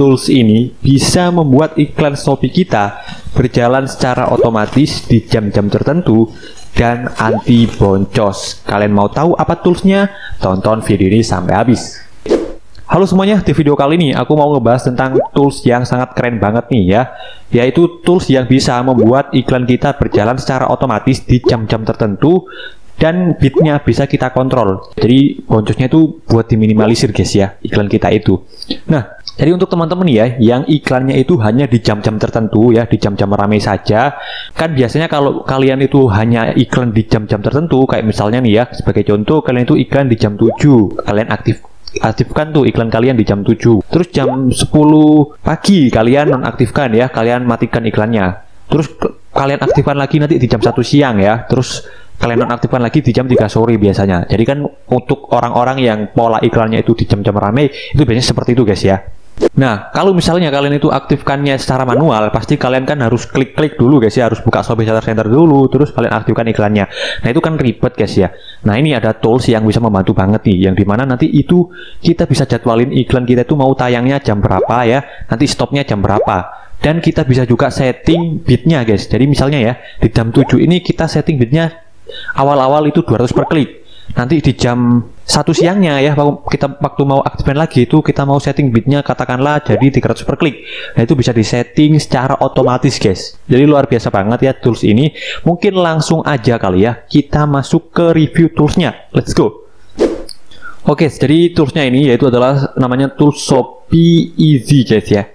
tools ini bisa membuat iklan Shopee kita berjalan secara otomatis di jam-jam tertentu dan anti boncos. Kalian mau tahu apa toolsnya? Tonton video ini sampai habis. Halo semuanya, di video kali ini aku mau ngebahas tentang tools yang sangat keren banget nih ya Yaitu tools yang bisa membuat iklan kita berjalan secara otomatis di jam-jam tertentu dan bitnya bisa kita kontrol Jadi boncosnya itu buat diminimalisir guys ya, iklan kita itu Nah, jadi untuk teman-teman ya, yang iklannya itu hanya di jam-jam tertentu ya, di jam-jam ramai saja. Kan biasanya kalau kalian itu hanya iklan di jam-jam tertentu Kayak misalnya nih ya, sebagai contoh kalian itu iklan di jam 7 Kalian aktif aktifkan tuh iklan kalian di jam 7 terus jam 10 pagi kalian nonaktifkan ya kalian matikan iklannya. Terus kalian aktifkan lagi nanti di jam 1 siang ya. Terus kalian nonaktifkan lagi di jam 3 sore biasanya. Jadi kan untuk orang-orang yang pola iklannya itu di jam-jam ramai itu biasanya seperti itu guys ya Nah, kalau misalnya kalian itu aktifkannya secara manual, pasti kalian kan harus klik-klik dulu guys ya, harus buka Shopee Seller Center dulu, terus kalian aktifkan iklannya. Nah, itu kan ribet guys ya. Nah, ini ada tools yang bisa membantu banget nih, yang di mana nanti itu kita bisa jadwalin iklan kita itu mau tayangnya jam berapa ya, nanti stopnya jam berapa. Dan kita bisa juga setting bitnya guys. Jadi misalnya ya, di jam 7 ini kita setting bitnya awal-awal itu 200 per klik nanti di jam satu siangnya ya kita waktu mau aktifkan lagi itu kita mau setting bitnya katakanlah jadi 300 per klik. Nah itu bisa disetting secara otomatis guys. Jadi luar biasa banget ya tools ini. Mungkin langsung aja kali ya kita masuk ke review toolsnya. Let's go. Oke, jadi toolsnya ini yaitu adalah namanya tools Shopee Easy guys ya.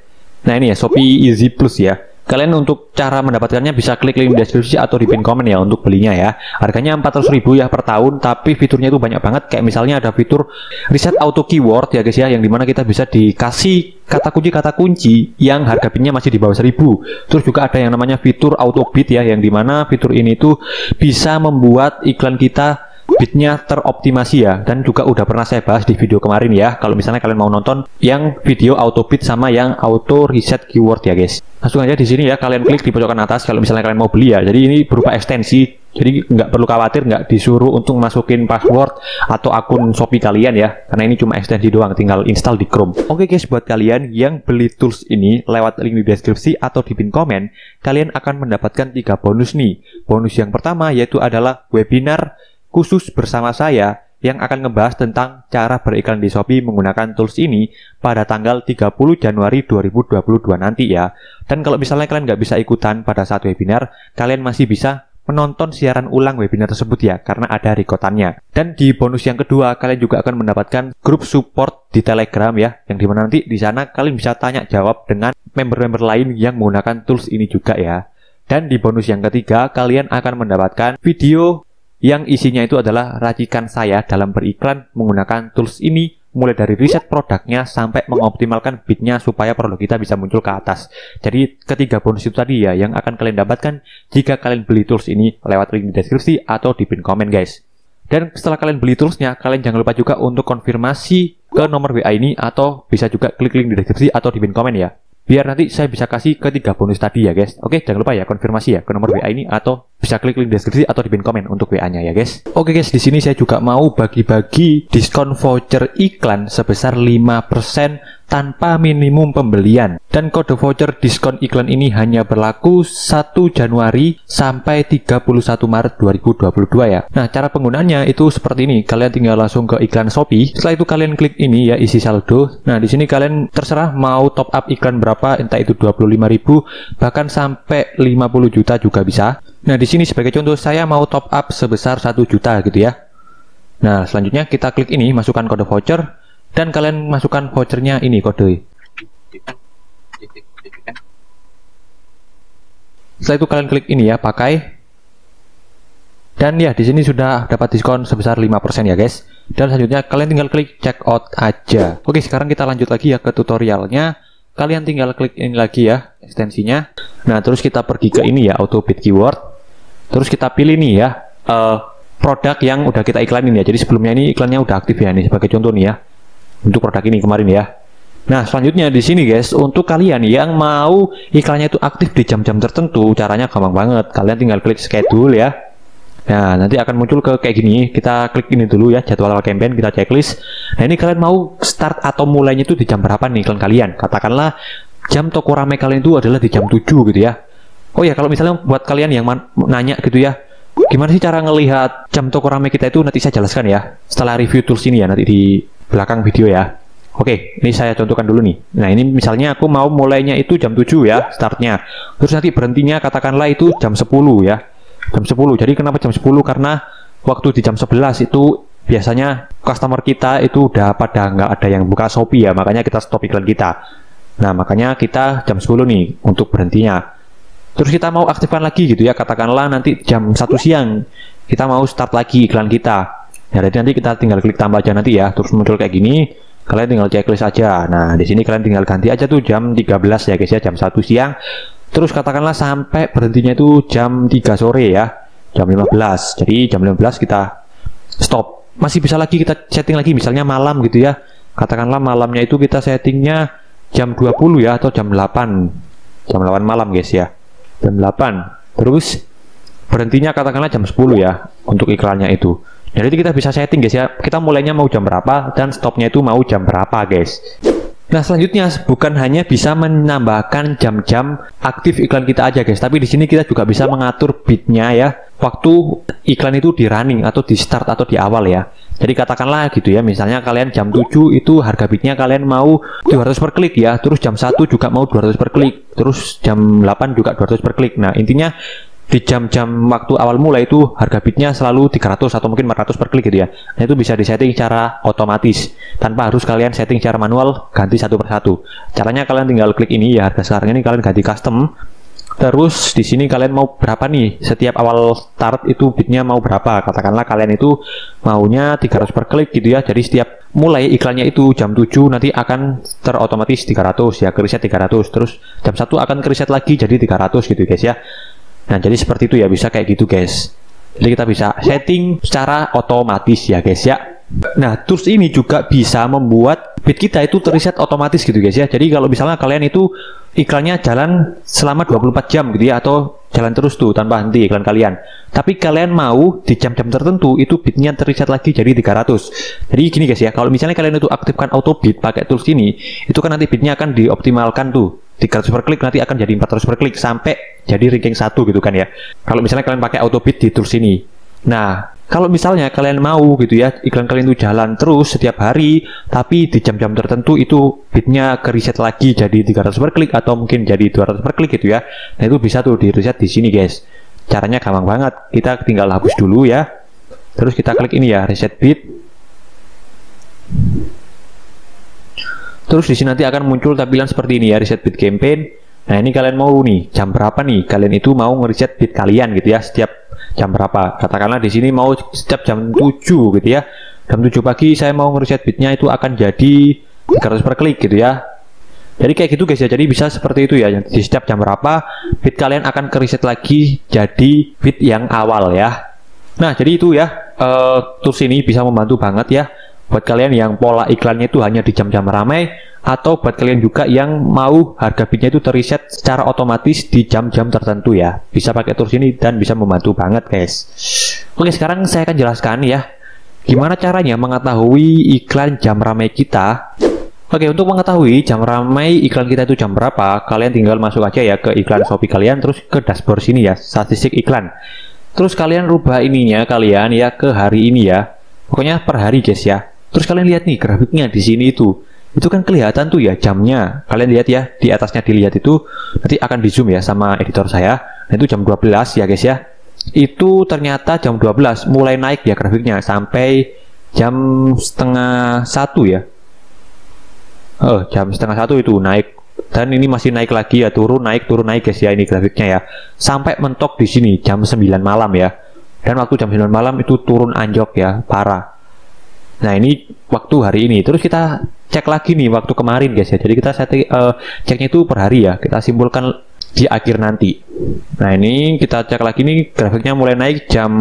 Nah ini ya Shopee Easy Plus ya. Kalian untuk cara mendapatkannya bisa klik link deskripsi atau di pin komen ya untuk belinya ya. Harganya 400 ribu ya per tahun, tapi fiturnya itu banyak banget. Kayak misalnya ada fitur reset auto keyword ya guys ya, yang di mana kita bisa dikasih kata kunci kata kunci yang harga pinnya masih di bawah 1000. Terus juga ada yang namanya fitur auto bid ya, yang di mana fitur ini tuh bisa membuat iklan kita bitnya teroptimasi ya dan juga udah pernah saya bahas di video kemarin ya kalau misalnya kalian mau nonton yang video auto bit sama yang auto reset keyword ya guys. Langsung aja di sini ya kalian klik di pojokan atas kalau misalnya kalian mau beli ya. Jadi ini berupa ekstensi jadi nggak perlu khawatir nggak disuruh untuk masukin password atau akun Shopee kalian ya karena ini cuma ekstensi doang tinggal install di Chrome. Oke guys buat kalian yang beli tools ini lewat link di deskripsi atau di pin komen kalian akan mendapatkan tiga bonus nih. Bonus yang pertama yaitu adalah webinar khusus bersama saya yang akan ngebahas tentang cara beriklan di Shopee menggunakan tools ini pada tanggal 30 Januari 2022 nanti ya. Dan kalau misalnya kalian nggak bisa ikutan pada saat webinar, kalian masih bisa menonton siaran ulang webinar tersebut ya, karena ada rekotannya. Dan di bonus yang kedua, kalian juga akan mendapatkan grup support di Telegram ya, yang di mana nanti di sana kalian bisa tanya jawab dengan member-member lain yang menggunakan tools ini juga ya. Dan di bonus yang ketiga, kalian akan mendapatkan video yang isinya itu adalah racikan saya dalam beriklan menggunakan tools ini mulai dari riset produknya sampai mengoptimalkan bitnya supaya produk kita bisa muncul ke atas. Jadi ketiga bonus itu tadi ya yang akan kalian dapatkan jika kalian beli tools ini lewat link di deskripsi atau di pin komen guys. Dan setelah kalian beli toolsnya, kalian jangan lupa juga untuk konfirmasi ke nomor WA ini atau bisa juga klik link di deskripsi atau di pin komen ya biar nanti saya bisa kasih ketiga bonus tadi ya guys. Oke, jangan lupa ya konfirmasi ya ke nomor WA ini atau bisa klik link deskripsi atau di pin komen untuk WA-nya ya guys. Oke guys, di sini saya juga mau bagi-bagi diskon voucher iklan sebesar 5% tanpa minimum pembelian. Dan kode voucher diskon iklan ini hanya berlaku 1 Januari sampai 31 Maret 2022 ya. Nah, cara penggunaannya itu seperti ini. Kalian tinggal langsung ke iklan Shopee. Setelah itu kalian klik ini ya isi saldo. Nah, di sini kalian terserah mau top up iklan berapa, entah itu 25.000 bahkan sampai 50 juta juga bisa. Nah, di sini sebagai contoh saya mau top up sebesar 1 juta gitu ya. Nah, selanjutnya kita klik ini, masukkan kode voucher dan kalian masukkan vouchernya ini kode. Setelah itu kalian klik ini ya pakai. Dan ya di sini sudah dapat diskon sebesar 5% ya guys. Dan selanjutnya kalian tinggal klik check out aja. Oke sekarang kita lanjut lagi ya ke tutorialnya. Kalian tinggal klik ini lagi ya ekstensinya. Nah terus kita pergi ke ini ya auto bid keyword. Terus kita pilih nih ya uh, produk yang udah kita iklanin ya. Jadi sebelumnya ini iklannya udah aktif ya nih sebagai contoh nih ya untuk produk ini kemarin ya. Nah, selanjutnya di sini guys, untuk kalian yang mau iklannya itu aktif di jam-jam tertentu, caranya gampang banget. Kalian tinggal klik schedule ya. Nah, nanti akan muncul ke kayak gini. Kita klik ini dulu ya, jadwal campaign, kita checklist. Nah, ini kalian mau start atau mulainya itu di jam berapa nih kalian kalian? Katakanlah jam toko rame kalian itu adalah di jam 7 gitu ya. Oh ya, kalau misalnya buat kalian yang nanya gitu ya, gimana sih cara ngelihat jam toko rame kita itu nanti saya jelaskan ya. Setelah review tools ini ya, nanti di belakang video ya. Oke, ini saya contohkan dulu nih. Nah, ini misalnya aku mau mulainya itu jam 7 ya, startnya. Terus nanti berhentinya katakanlah itu jam 10 ya. Jam 10 jadi kenapa jam 10 karena waktu di jam 11 itu biasanya customer kita itu udah pada nggak ada yang buka Shopee ya. Makanya kita stop iklan kita. Nah makanya kita jam 10 nih untuk berhentinya. Terus kita mau aktifkan lagi gitu ya. Katakanlah nanti jam 1 siang kita mau start lagi iklan kita ya jadi nanti kita tinggal klik tambah aja nanti ya terus muncul kayak gini kalian tinggal checklist aja nah di sini kalian tinggal ganti aja tuh jam 13 ya guys ya jam 1 siang Terus katakanlah sampai berhentinya itu jam 3 sore ya, jam 15. Jadi jam 15 kita stop. Masih bisa lagi kita setting lagi misalnya malam gitu ya. Katakanlah malamnya itu kita settingnya jam 20 ya atau jam 8. Jam 8 malam guys ya. Jam 8. Terus berhentinya katakanlah jam 10 ya untuk iklannya itu. Jadi kita bisa setting guys ya. Kita mulainya mau jam berapa dan stopnya itu mau jam berapa guys. Nah selanjutnya bukan hanya bisa menambahkan jam-jam aktif iklan kita aja guys, tapi di sini kita juga bisa mengatur bitnya ya. Waktu iklan itu di running atau di start atau di awal ya. Jadi katakanlah gitu ya, misalnya kalian jam 7 itu harga bitnya kalian mau 200 per klik ya, terus jam 1 juga mau 200 per klik, terus jam 8 juga 200 per klik. Nah intinya di jam-jam waktu awal mulai itu harga bitnya selalu 300 atau mungkin 400 per klik gitu ya. Nah itu bisa disetting secara otomatis tanpa harus kalian setting secara manual ganti satu persatu. Caranya kalian tinggal klik ini ya harga sekarang ini kalian ganti custom. Terus di sini kalian mau berapa nih? Setiap awal start itu bitnya mau berapa? Katakanlah kalian itu maunya 300 per klik gitu ya. Jadi setiap mulai iklannya itu jam 7 nanti akan terotomatis 300 ya, kereset 300. Terus jam 1 akan kereset lagi jadi 300 gitu guys ya. Nah, jadi seperti itu ya, bisa kayak gitu guys. Jadi kita bisa setting secara otomatis ya guys ya. Nah, tools ini juga bisa membuat bit kita itu terreset otomatis gitu guys ya. Jadi kalau misalnya kalian itu iklannya jalan selama 24 jam gitu ya atau jalan terus tuh tanpa henti iklan kalian. Tapi kalian mau di jam-jam tertentu itu bitnya terreset lagi jadi 300. Jadi gini guys ya, kalau misalnya kalian itu aktifkan auto bit pakai tools ini, itu kan nanti bitnya akan dioptimalkan tuh 300 per klik nanti akan jadi 400 per klik sampai jadi ranking 1 gitu kan ya. Kalau misalnya kalian pakai auto bid di tools ini. Nah, kalau misalnya kalian mau gitu ya, iklan kalian itu jalan terus setiap hari, tapi di jam-jam tertentu itu bitnya ke reset lagi jadi 300 per klik atau mungkin jadi 200 per klik gitu ya. Nah, itu bisa tuh di reset di sini guys. Caranya gampang banget. Kita tinggal hapus dulu ya. Terus kita klik ini ya, reset bit. Terus di sini nanti akan muncul tampilan seperti ini ya, reset bit campaign. Nah, ini kalian mau nih, jam berapa nih? Kalian itu mau ngereset bit kalian gitu ya, setiap jam berapa? Katakanlah di sini mau setiap jam 7 gitu ya. Jam 7 pagi saya mau ngereset bitnya itu akan jadi 300 per klik gitu ya. Jadi kayak gitu guys ya, jadi bisa seperti itu ya. Di setiap jam berapa, bit kalian akan kereset lagi jadi bit yang awal ya. Nah, jadi itu ya, uh, tools ini bisa membantu banget ya buat kalian yang pola iklannya itu hanya di jam-jam ramai atau buat kalian juga yang mau harga bitnya itu terreset secara otomatis di jam-jam tertentu ya bisa pakai tools ini dan bisa membantu banget guys oke sekarang saya akan jelaskan ya gimana caranya mengetahui iklan jam ramai kita Oke, untuk mengetahui jam ramai iklan kita itu jam berapa, kalian tinggal masuk aja ya ke iklan Shopee kalian, terus ke dashboard sini ya, statistik iklan. Terus kalian rubah ininya kalian ya ke hari ini ya. Pokoknya per hari guys ya. Terus kalian lihat nih grafiknya di sini itu. Itu kan kelihatan tuh ya jamnya. Kalian lihat ya di atasnya dilihat itu nanti akan di zoom ya sama editor saya. Nah, itu jam 12 ya guys ya. Itu ternyata jam 12 mulai naik ya grafiknya sampai jam setengah satu ya. Oh, jam setengah satu itu naik dan ini masih naik lagi ya turun naik turun naik guys ya ini grafiknya ya sampai mentok di sini jam 9 malam ya dan waktu jam 9 malam itu turun anjok ya parah Nah ini waktu hari ini. Terus kita cek lagi nih waktu kemarin guys ya. Jadi kita setting uh, ceknya itu per hari ya. Kita simpulkan di akhir nanti. Nah ini kita cek lagi nih grafiknya mulai naik jam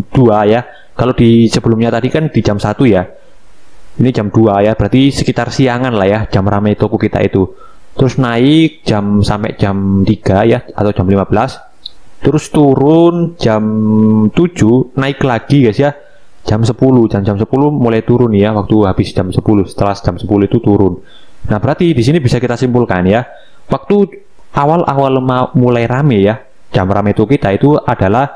2 ya. Kalau di sebelumnya tadi kan di jam 1 ya. Ini jam 2 ya. Berarti sekitar siangan lah ya jam ramai toko kita itu. Terus naik jam sampai jam 3 ya atau jam 15 terus turun jam 7 naik lagi guys ya jam 10 jam jam 10 mulai turun ya waktu habis jam 10 setelah jam 10 itu turun. Nah berarti di sini bisa kita simpulkan ya waktu awal-awal mulai rame ya jam rame itu kita itu adalah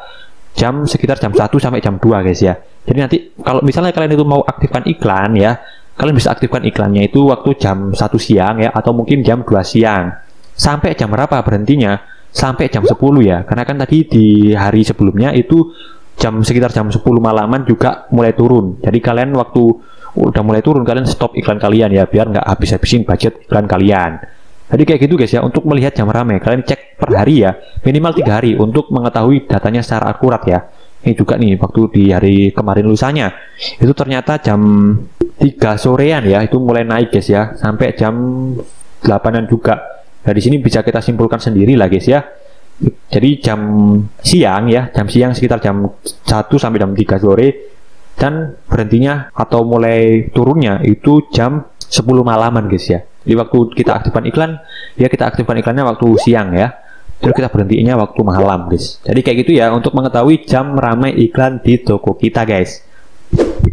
jam sekitar jam 1 sampai jam 2 guys ya. Jadi nanti kalau misalnya kalian itu mau aktifkan iklan ya kalian bisa aktifkan iklannya itu waktu jam 1 siang ya atau mungkin jam 2 siang. Sampai jam berapa berhentinya? Sampai jam 10 ya karena kan tadi di hari sebelumnya itu jam sekitar jam 10 malaman juga mulai turun. Jadi kalian waktu udah mulai turun kalian stop iklan kalian ya biar nggak habis-habisin budget iklan kalian. Jadi kayak gitu guys ya untuk melihat jam ramai kalian cek per hari ya minimal tiga hari untuk mengetahui datanya secara akurat ya. Ini juga nih waktu di hari kemarin lusanya itu ternyata jam 3 sorean ya itu mulai naik guys ya. Sampai jam 8an juga. Nah, di sini bisa kita simpulkan sendiri lah guys ya. Jadi jam siang ya, jam siang sekitar jam 1 sampai jam 3 sore dan berhentinya atau mulai turunnya itu jam 10 malaman guys ya. Di waktu kita aktifkan iklan, ya kita aktifkan iklannya waktu siang ya. Terus kita berhentinya waktu malam guys. Jadi kayak gitu ya untuk mengetahui jam ramai iklan di toko kita guys.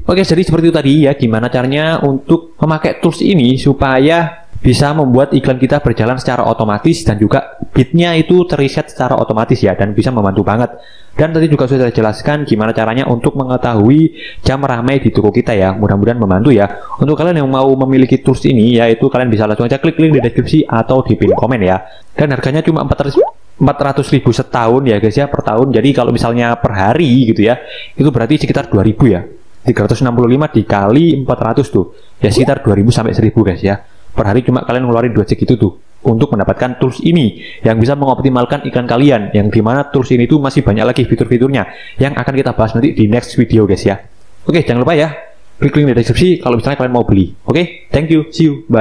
Oke, jadi seperti itu tadi ya gimana caranya untuk memakai tools ini supaya bisa membuat iklan kita berjalan secara otomatis dan juga bitnya itu teriset secara otomatis ya dan bisa membantu banget. Dan tadi juga sudah jelaskan gimana caranya untuk mengetahui jam ramai di toko kita ya. Mudah-mudahan membantu ya. Untuk kalian yang mau memiliki tools ini yaitu kalian bisa langsung aja klik link di deskripsi atau di pin komen ya. Dan harganya cuma 400 400 ribu setahun ya guys ya per tahun. Jadi kalau misalnya per hari gitu ya, itu berarti sekitar 2000 ya. 365 dikali 400 tuh. Ya sekitar 2000 sampai 1000 guys ya per hari cuma kalian ngeluarin dua cek itu tuh untuk mendapatkan tools ini yang bisa mengoptimalkan iklan kalian yang di mana tools ini tuh masih banyak lagi fitur-fiturnya yang akan kita bahas nanti di next video guys ya. Oke jangan lupa ya klik link di deskripsi kalau misalnya kalian mau beli. Oke thank you see you bye